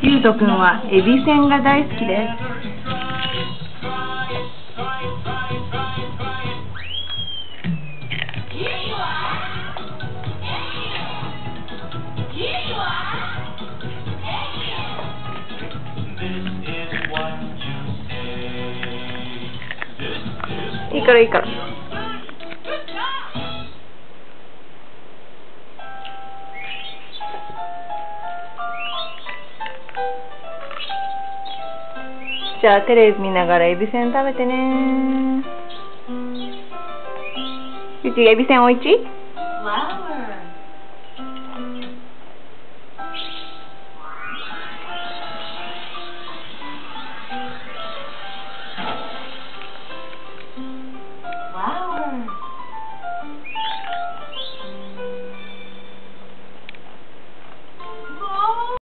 ゆうとくんはエビせんが大好きです。いいからいいから。じゃあテレビ見ながらエビせん食べてね。ゆちエビせんおいち、